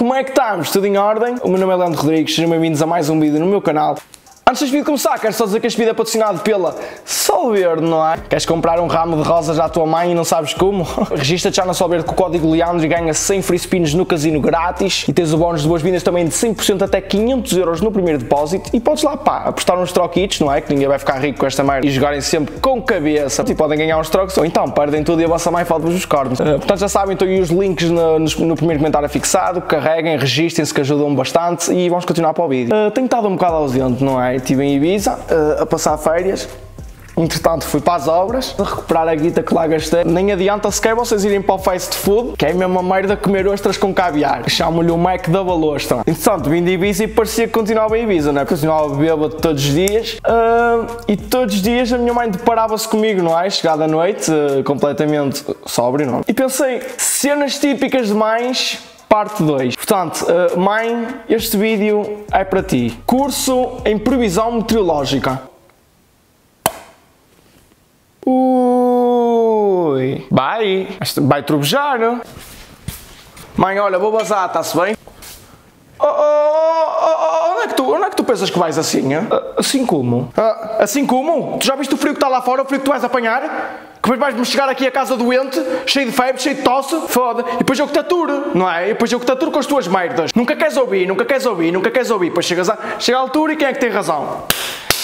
Como é que estamos? Tudo em ordem? O meu nome é Leandro Rodrigues, sejam bem-vindos a mais um vídeo no meu canal. Antes deste vídeo começar, quero só dizer que este vídeo é patrocinado pela Sol Verde, não é? Queres comprar um ramo de rosas à tua mãe e não sabes como? Registra-te já na Sol Verde com o código Leandro e ganha 100 free spins no casino grátis e tens o bónus de boas-vindas também de 100% até 500 euros no primeiro depósito e podes lá, pá, apostar uns troquitos, não é? Que ninguém vai ficar rico com esta merda e jogarem sempre com cabeça e podem ganhar uns trocos ou então perdem tudo e a vossa mãe falta-vos os cornos. Uh, portanto, já sabem, estão aí os links no, no, primeiro comentário fixado, carreguem, registrem-se que ajudam bastante e vamos continuar para o vídeo. Uh, tenho estado um bocado ausente, não é? Estive em Ibiza, uh, a passar férias. Entretanto, fui para as obras, a recuperar a guita que lá gastei. Nem adianta sequer vocês irem para o fast food, que é mesmo a merda comer ostras com caviar. Chamam-lhe o Mac da Balosta. Entretanto, vim de Ibiza e parecia que continuava em Ibiza, não é? Continuava bêbado todos os dias. Uh, e todos os dias a minha mãe deparava-se comigo, não é? Chegada à noite, uh, completamente sóbrio, não é? E pensei, cenas típicas de mães parte 2. Portanto, uh, mãe, este vídeo é para ti. Curso em previsão meteorológica. Ui, vai, vai trovejar, não? Mãe, olha, vou bazar, está-se bem? Oh, oh, oh, onde, é que tu, onde é que tu pensas que vais assim? Hein? Assim como? Ah, assim como? Tu já viste o frio que está lá fora, o frio que tu vais apanhar? Depois vais-me chegar aqui a casa doente, cheio de febre, cheio de tosse, foda. E depois eu que te aturo, não é? E depois eu que te aturo com as tuas merdas. Nunca queres ouvir, nunca queres ouvir, nunca queres ouvir. Depois chegas a, chega a altura e quem é que tem razão?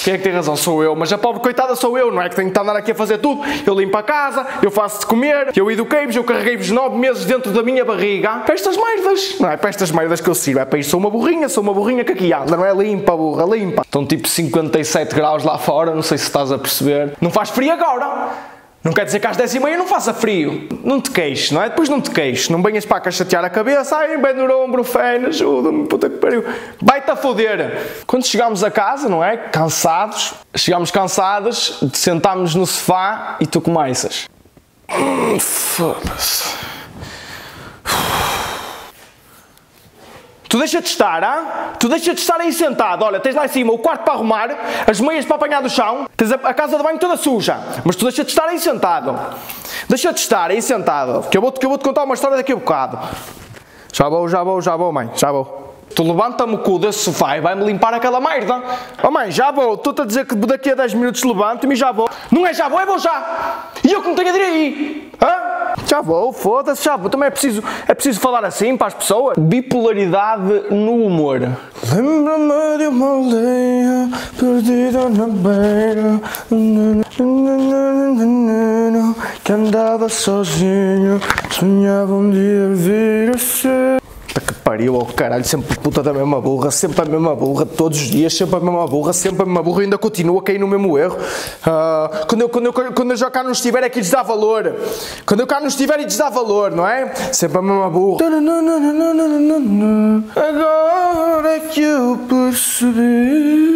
Quem é que tem razão? Sou eu, mas a pobre coitada sou eu, não é que tenho que andar aqui a fazer tudo. Eu limpo a casa, eu faço de comer, eu eduquei-vos, eu carreguei-vos nove meses dentro da minha barriga. Para estas merdas, não é para estas merdas que eu sirvo, é para isso. Sou uma burrinha, sou uma burrinha que aqui anda, não é? Limpa, burra, limpa. Estão tipo 57 graus lá fora, não sei se estás a perceber. Não faz frio agora. Não quer dizer que às 10 e meia não faça frio. Não te queixes, não é? Depois não te queixes. Não venhas para cá chatear a cabeça. Ai, bem no ombro, fé, ajuda-me, puta que pariu. Vai-te a foder. Quando chegámos a casa, não é? Cansados. Chegámos cansados, sentámos no sofá e tu começas. Hum, Foda-se. Tu deixa de estar, ah? Tu deixa de estar aí sentado. Olha, tens lá em cima o quarto para arrumar, as meias para apanhar do chão, tens a, casa de banho toda suja. Mas tu deixa de estar aí sentado. Deixa de estar aí sentado. Que eu vou-te vou contar uma história daqui a bocado. Já vou, já vou, já vou, mãe, já vou. Tu levanta-me o cu desse sofá e vai-me limpar aquela merda. Oh mãe, já vou. Tu-te a dizer que daqui a 10 minutos levanto-me e já vou. Não é já vou, é vou já. E eu que não tenho a dir aí. Já vou, foda-se, já vou. Também é preciso, é preciso falar assim para as pessoas. Bipolaridade no humor. Lembra-me de uma aldeia perdida na beira que andava sozinho, sonhava um dia vir a ser. Pariu, oh caralho, sempre puta da mesma burra, sempre a mesma burra, todos os dias, sempre a mesma burra, sempre a mesma burra, ainda continua a cair no mesmo erro. Uh, quando, eu, quando, eu, quando eu já cá não estiver é que lhes dá valor. Quando eu cá não estiver e lhes dá valor, não é? Sempre a mesma burra. Agora é que eu percebi.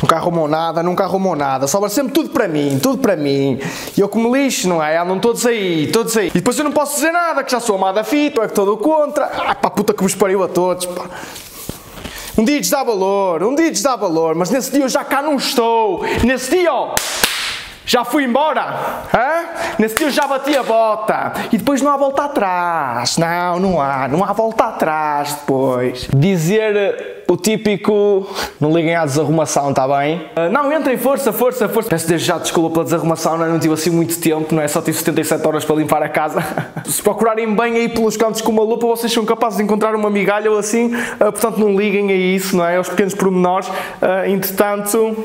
Nunca arrumou nada, nunca arrumou nada. Sobra sempre tudo para mim, tudo para mim. E eu me lixo, não é? Andam todos aí, todos aí. E depois eu não posso dizer nada, que já sou amada fita, é que todo contra. Ah, pá, puta que vos pariu a todos, pá. Um dia lhes dá valor, um dia lhes dá valor, mas nesse dia eu já cá não estou. Nesse dia, ó. Já fui embora? Hã? Nesse dia eu já bati a bota. E depois não há volta atrás. Não, não há. Não há volta atrás depois. Dizer o típico. Não liguem à desarrumação, está bem? Uh, não, entrem, força, força, força. Peço desde já desculpa pela desarrumação, não, é? não tive assim muito tempo, não é? Só tive 77 horas para limpar a casa. Se procurarem bem aí pelos cantos com uma lupa, vocês são capazes de encontrar uma migalha ou assim. Uh, portanto, não liguem a isso, não é? Aos pequenos pormenores. Uh, entretanto.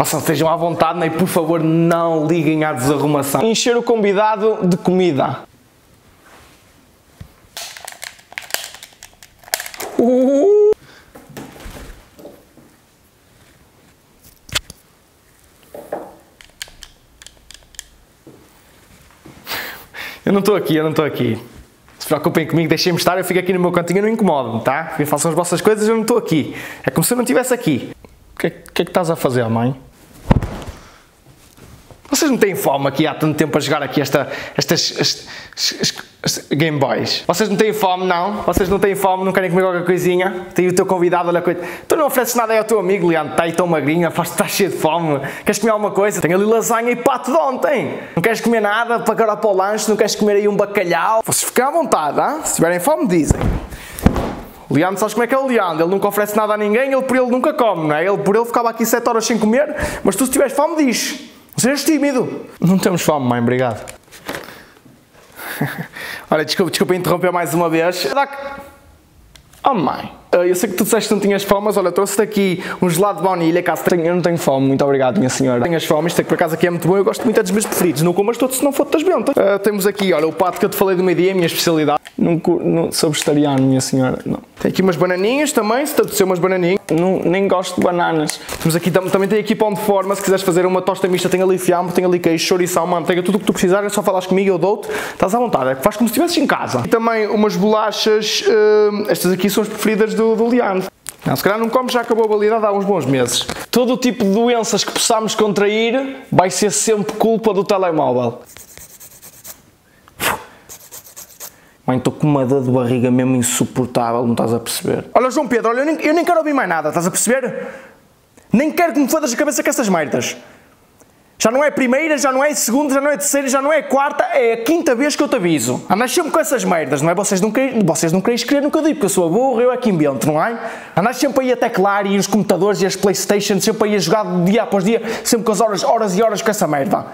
Façam, estejam à vontade, né? e por favor não liguem à desarrumação. Encher o convidado de comida. Uh! Eu não estou aqui, eu não estou aqui. Se preocupem comigo, deixem-me estar, eu fico aqui no meu cantinho e não incomodo-me, tá? Façam as vossas coisas, eu não estou aqui. É como se eu não estivesse aqui. O que, que é que estás a fazer, mãe? Vocês não têm fome aqui há tanto tempo a jogar aqui esta, estas, estas, estas Game Boys? Vocês não têm fome, não? Vocês não têm fome, não querem comer qualquer coisinha? Tem o teu convidado, olha coisa. Tu não ofereces nada aí ao teu amigo, Leandro, está aí tão magrinho, faz está cheio de fome. Queres comer alguma coisa? Tenho ali lasanha e pato de ontem. Não queres comer nada para agora para o lanche? Não queres comer aí um bacalhau? Vocês fiquem à vontade, hein? se tiverem fome, dizem. Leandro, sabes como é que é o Leandro? Ele nunca oferece nada a ninguém, ele por ele nunca come, não é? Ele por ele ficava aqui 7 horas sem comer, mas tu se tiveres fome diz. Sejas tímido. Não temos fome, mãe, obrigado. Olha, desculpa, desculpa interromper mais uma vez. Oh mãe, eu sei que tu disseste que não tinhas fome, mas olha, trouxe-te aqui um gelado de baunilha, caso tenha. Eu não tenho fome, muito obrigado, minha senhora. Tenhas fome, isto é que por acaso aqui é muito bom, eu gosto muito é dos meus preferidos. Não comas todos se não for das bentas. Uh, temos aqui, olha, o pato que eu te falei do meio-dia, a minha especialidade. Não, não sou vegetariano, minha senhora, não. Tem aqui umas bananinhas também, se te apetecer umas bananinhas. Não, nem gosto de bananas. Temos aqui, também tem aqui pão de forma, se quiseres fazer uma tosta mista, tem ali fiambre, tem ali queijo, chourição, manteiga, tudo o que tu precisares, é só falares comigo, eu dou-te, estás à vontade, é faz como se estivesses em casa. E também umas bolachas, uh, estas aqui são as preferidas do, do Leandro. Não, se calhar não comes, já acabou a validade há uns bons meses. Todo o tipo de doenças que possamos contrair vai ser sempre culpa do telemóvel. Mãe, estou com uma dor de barriga mesmo insuportável, não estás a perceber? Olha, João Pedro, olha, eu, nem, eu nem quero ouvir mais nada, estás a perceber? Nem quero que me fodas a cabeça com essas merdas. Já não é primeira, já não é segunda, já não é terceira, já não é quarta, é a quinta vez que eu te aviso. Andas sempre com essas merdas, não é? Vocês não querem, vocês não querem escrever no que eu digo, porque eu sou burro, eu é que invento, não é? Andas sempre aí a teclar e os computadores e as Playstation, sempre aí a jogar dia após dia, sempre com as horas, horas e horas com essa merda.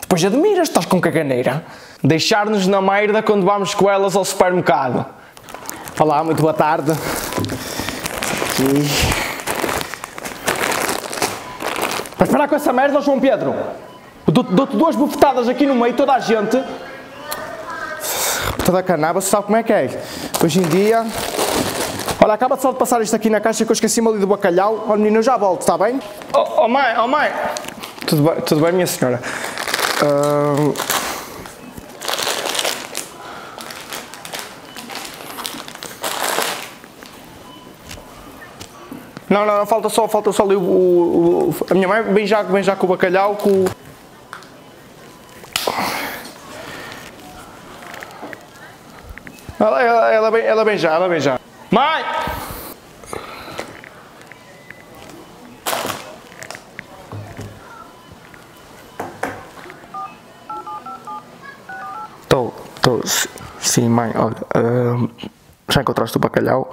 Depois admiras, estás com caganeira. Deixar-nos na merda quando vamos com elas ao supermercado. Olá, muito boa tarde. Aqui. Vai parar com essa merda, João Pedro? Dou-te duas bufetadas aqui no meio, toda a gente. Toda a canaba, você sabe como é que é. Hoje em dia. Olha, acaba só de passar isto aqui na caixa que eu esqueci-me ali do bacalhau. Olha, menino, eu já volto, está bem? Oh, oh mãe, oh mãe. Tudo bem, tudo bem, minha senhora? Uh... Não, não, não, falta só, falta só ali o, o, o, a minha mãe vem já, vem já com o bacalhau, com ela, ela, ela, vem, ela vem já, ela vem já. Mãe! Estou, estou, sim mãe, olha, uh, já encontraste o bacalhau?